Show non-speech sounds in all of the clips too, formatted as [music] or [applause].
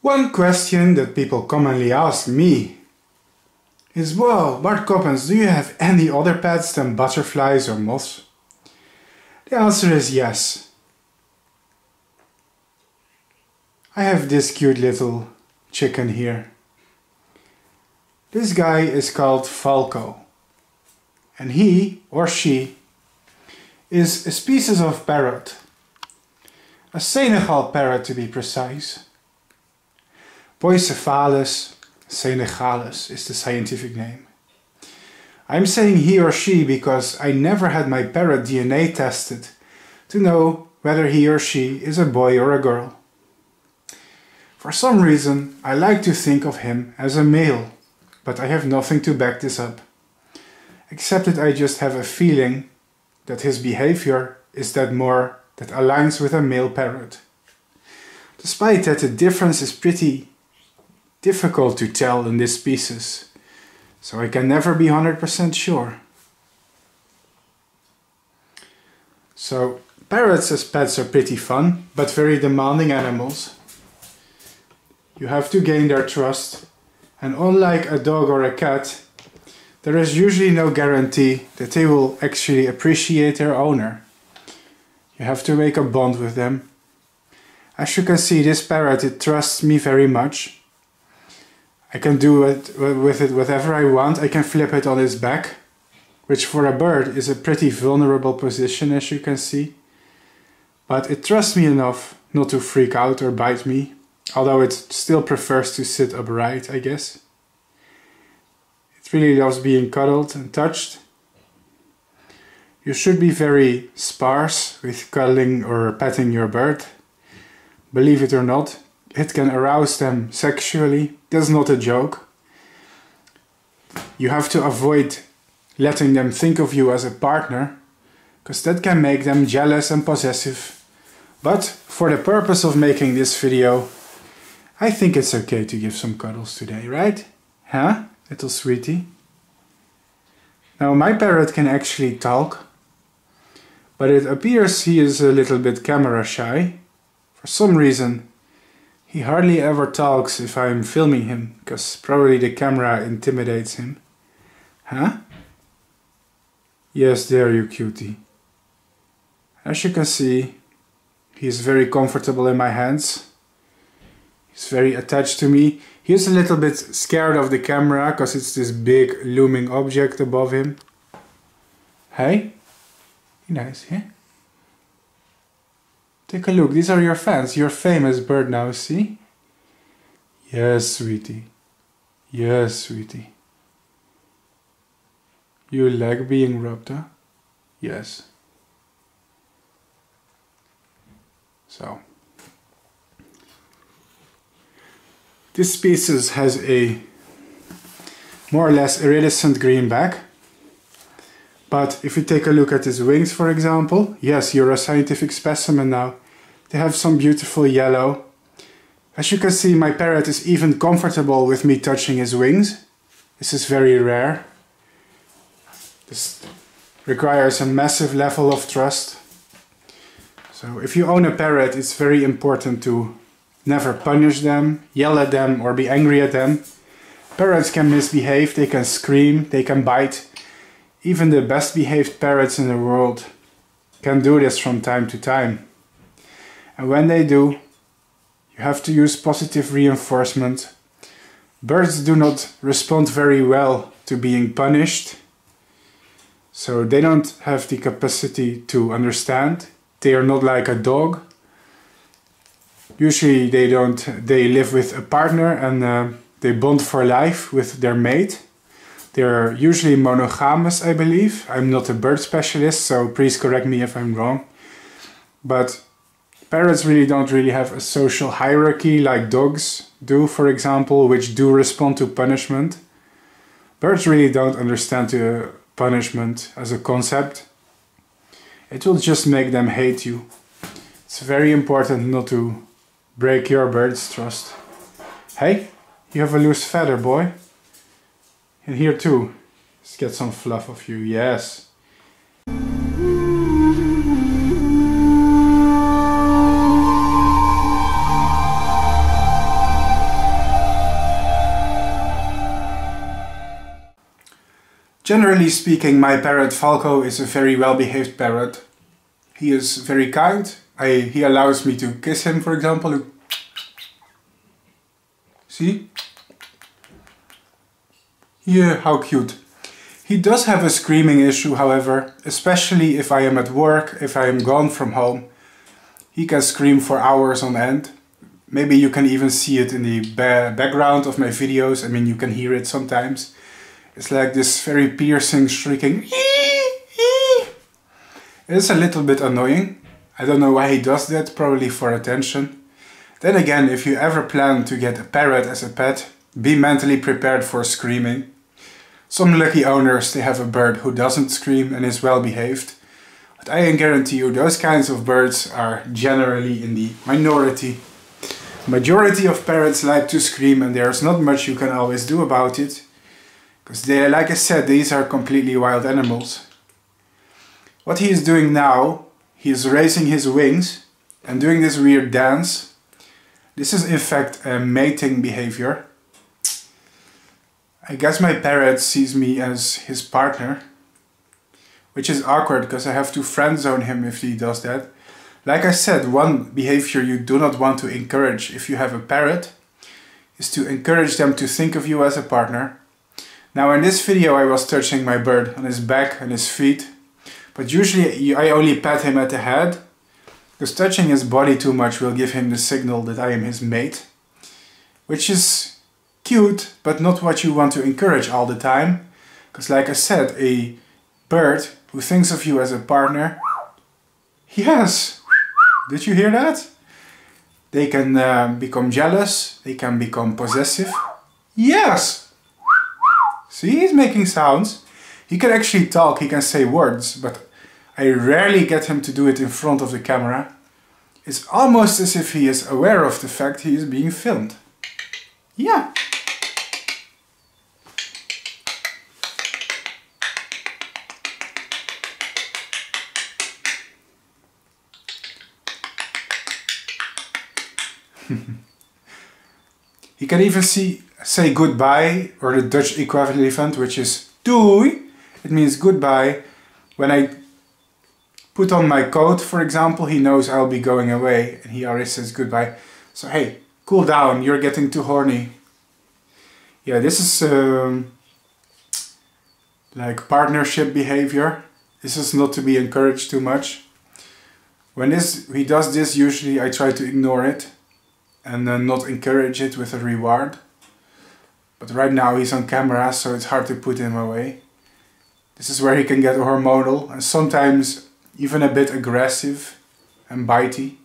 One question that people commonly ask me is, well, Bart Coppens, do you have any other pets than butterflies or moths? The answer is yes. I have this cute little chicken here. This guy is called Falco. And he, or she, is a species of parrot. A Senegal parrot to be precise. Poicephalus senegalus is the scientific name. I'm saying he or she because I never had my parrot DNA tested to know whether he or she is a boy or a girl. For some reason, I like to think of him as a male, but I have nothing to back this up. Except that I just have a feeling that his behavior is that more that aligns with a male parrot. Despite that the difference is pretty difficult to tell in this species, so I can never be 100% sure. So, parrots as pets are pretty fun, but very demanding animals. You have to gain their trust, and unlike a dog or a cat, there is usually no guarantee that they will actually appreciate their owner. You have to make a bond with them. As you can see, this parrot, it trusts me very much. I can do it with it whatever I want. I can flip it on its back, which for a bird is a pretty vulnerable position as you can see. But it trusts me enough not to freak out or bite me, although it still prefers to sit upright, I guess. It really loves being cuddled and touched. You should be very sparse with cuddling or petting your bird. Believe it or not, it can arouse them sexually. That's not a joke. You have to avoid letting them think of you as a partner, because that can make them jealous and possessive. But for the purpose of making this video, I think it's okay to give some cuddles today, right? Huh, little sweetie? Now my parrot can actually talk, but it appears he is a little bit camera shy. For some reason, he hardly ever talks if I'm filming him, because probably the camera intimidates him. Huh? Yes, there you cutie. As you can see, he's very comfortable in my hands. He's very attached to me. He's a little bit scared of the camera because it's this big looming object above him. Hey? Nice, yeah? Take a look, these are your fans. You're famous bird now, see? Yes, sweetie. Yes, sweetie. You like being rubbed, huh? Yes. So. This species has a more or less iridescent green back. But if you take a look at his wings, for example, yes, you're a scientific specimen now. They have some beautiful yellow. As you can see, my parrot is even comfortable with me touching his wings. This is very rare. This requires a massive level of trust. So if you own a parrot, it's very important to never punish them, yell at them, or be angry at them. Parrots can misbehave, they can scream, they can bite. Even the best behaved parrots in the world can do this from time to time. And when they do, you have to use positive reinforcement. Birds do not respond very well to being punished, so they don't have the capacity to understand. They are not like a dog usually they don't they live with a partner and uh, they bond for life with their mate they're usually monogamous i believe. I'm not a bird specialist so please correct me if i'm wrong. But parrots really don't really have a social hierarchy like dogs do for example which do respond to punishment. Birds really don't understand punishment as a concept. It will just make them hate you. It's very important not to break your bird's trust. Hey, you have a loose feather, boy. And here too. Let's get some fluff of you, yes. Generally speaking, my parrot Falco is a very well-behaved parrot. He is very kind. I, he allows me to kiss him, for example. See? Yeah, how cute. He does have a screaming issue, however, especially if I am at work, if I am gone from home. He can scream for hours on end. Maybe you can even see it in the ba background of my videos. I mean, you can hear it sometimes. It's like this very piercing shrieking. It's a little bit annoying. I don't know why he does that, probably for attention. Then again, if you ever plan to get a parrot as a pet, be mentally prepared for screaming. Some lucky owners, they have a bird who doesn't scream and is well behaved. But I can guarantee you those kinds of birds are generally in the minority. Majority of parrots like to scream and there's not much you can always do about it. Because they, like I said, these are completely wild animals. What he is doing now, he is raising his wings and doing this weird dance. This is in fact a mating behavior. I guess my parrot sees me as his partner, which is awkward because I have to friend zone him if he does that. Like I said, one behavior you do not want to encourage if you have a parrot is to encourage them to think of you as a partner. Now in this video I was touching my bird on his back and his feet, but usually I only pat him at the head, because touching his body too much will give him the signal that I am his mate, which is cute, but not what you want to encourage all the time. Because like I said, a bird who thinks of you as a partner, yes, did you hear that? They can uh, become jealous, they can become possessive. Yes! See, he's making sounds. He can actually talk, he can say words, but I rarely get him to do it in front of the camera. It's almost as if he is aware of the fact he is being filmed. Yeah. [laughs] you can even see say goodbye or the Dutch equivalent which is doei. It means goodbye. When I put on my coat for example he knows I'll be going away and he already says goodbye. So hey, cool down, you're getting too horny. Yeah, this is um, like partnership behavior. This is not to be encouraged too much. When this he does this, usually I try to ignore it and then not encourage it with a reward. But right now he's on camera, so it's hard to put him away. This is where he can get hormonal and sometimes even a bit aggressive and bitey.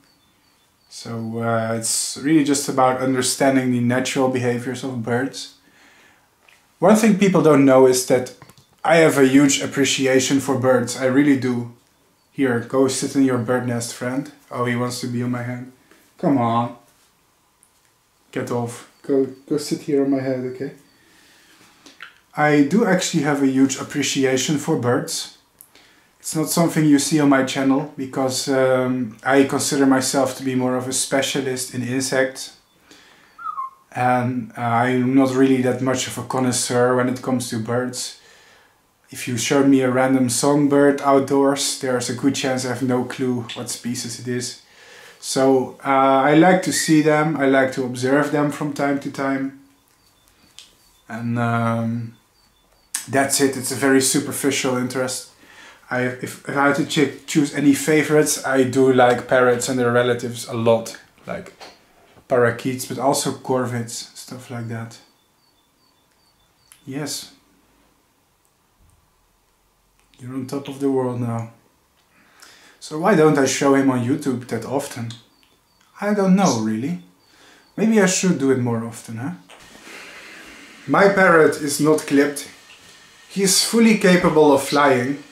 So uh, it's really just about understanding the natural behaviors of birds. One thing people don't know is that I have a huge appreciation for birds. I really do. Here, go sit in your bird nest, friend. Oh, he wants to be on my hand. Come on. Get off. Go, go sit here on my head, okay? I do actually have a huge appreciation for birds. It's not something you see on my channel because um, I consider myself to be more of a specialist in insects. And uh, I'm not really that much of a connoisseur when it comes to birds. If you showed me a random songbird outdoors, there's a good chance I have no clue what species it is. So uh, I like to see them, I like to observe them from time to time. And um, that's it, it's a very superficial interest. I, if, if I had to ch choose any favorites, I do like parrots and their relatives a lot. Like parakeets, but also corvids, stuff like that. Yes. You're on top of the world now. So why don't I show him on YouTube that often? I don't know really. Maybe I should do it more often, huh? My parrot is not clipped. He is fully capable of flying.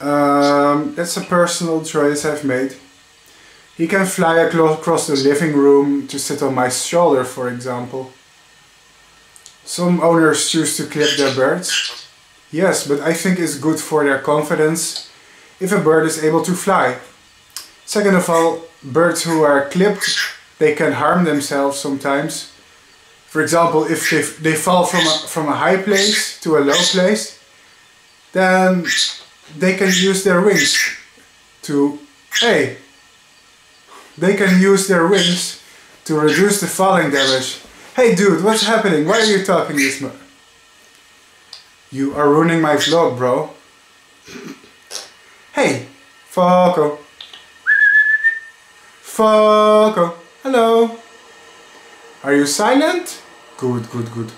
Um, that's a personal choice I've made. He can fly across the living room to sit on my shoulder, for example. Some owners choose to clip their birds. Yes, but I think it's good for their confidence if a bird is able to fly. Second of all, birds who are clipped, they can harm themselves sometimes. For example, if they, they fall from a, from a high place to a low place, then they can use their wings to, hey, they can use their wings to reduce the falling damage. Hey dude, what's happening? Why are you talking this much? You are ruining my vlog, bro. Hey, Foco. Foco. Hello. Are you silent? Good, good, good.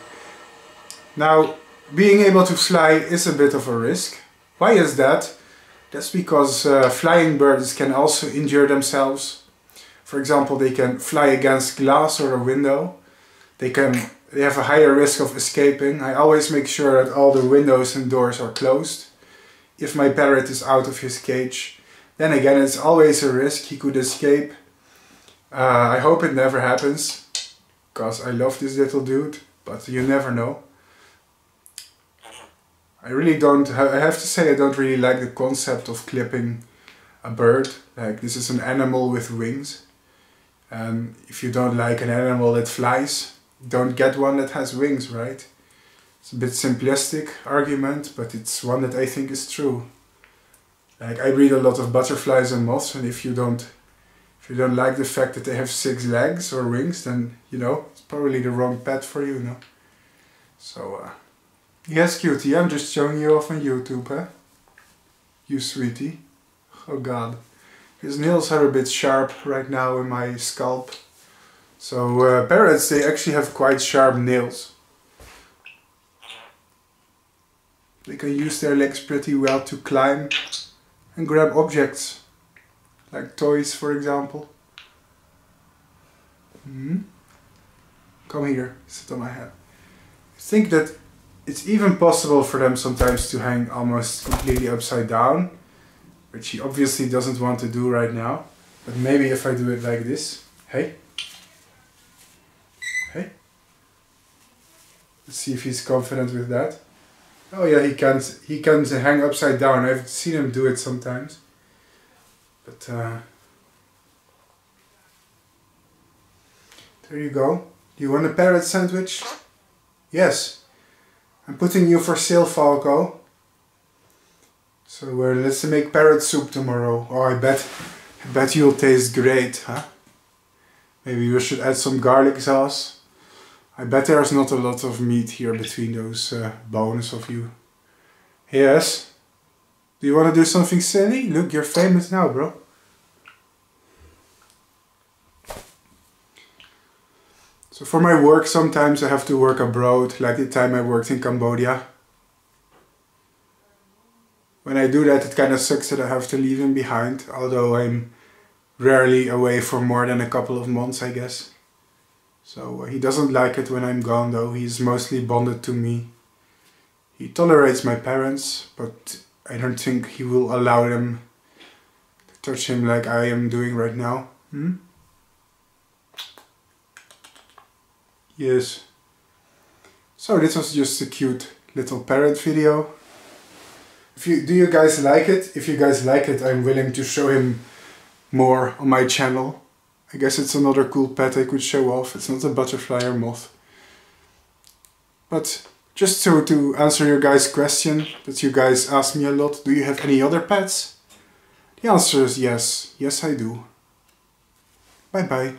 Now, being able to fly is a bit of a risk. Why is that? That's because uh, flying birds can also injure themselves. For example, they can fly against glass or a window. They can they have a higher risk of escaping. I always make sure that all the windows and doors are closed. If my parrot is out of his cage, then again it's always a risk, he could escape. Uh, I hope it never happens, because I love this little dude, but you never know. I really don't, I have to say I don't really like the concept of clipping a bird. Like this is an animal with wings. And if you don't like an animal that flies, don't get one that has wings, right? It's a bit simplistic argument, but it's one that I think is true. Like I breed a lot of butterflies and moths, and if you don't, if you don't like the fact that they have six legs or wings, then you know it's probably the wrong pet for you, know. So, uh, yes, cutie, I'm just showing you off on YouTube, huh? You sweetie. Oh God, his nails are a bit sharp right now in my scalp. So uh, parrots, they actually have quite sharp nails. They can use their legs pretty well to climb and grab objects, like toys for example. Mm -hmm. Come here, sit on my head. I think that it's even possible for them sometimes to hang almost completely upside down, which he obviously doesn't want to do right now. But maybe if I do it like this, hey, Hey. Let's see if he's confident with that. Oh yeah, he can he can hang upside down. I've seen him do it sometimes. But uh, there you go. Do you want a parrot sandwich? Yes. I'm putting you for sale, Falco. So uh, let's make parrot soup tomorrow. Oh, I bet, I bet you'll taste great, huh? Maybe we should add some garlic sauce. I bet there's not a lot of meat here between those uh, bones of you. Yes? Do you want to do something silly? Look, you're famous now, bro. So for my work, sometimes I have to work abroad, like the time I worked in Cambodia. When I do that, it kind of sucks that I have to leave him behind, although I'm rarely away for more than a couple of months, I guess. So uh, he doesn't like it when I'm gone though, he's mostly bonded to me. He tolerates my parents, but I don't think he will allow them to touch him like I am doing right now. Hmm? Yes. So this was just a cute little parrot video. If you do you guys like it? If you guys like it, I'm willing to show him more on my channel. I guess it's another cool pet I could show off. It's not a butterfly or moth. But just so to answer your guys' question that you guys ask me a lot, do you have any other pets? The answer is yes. Yes, I do. Bye bye.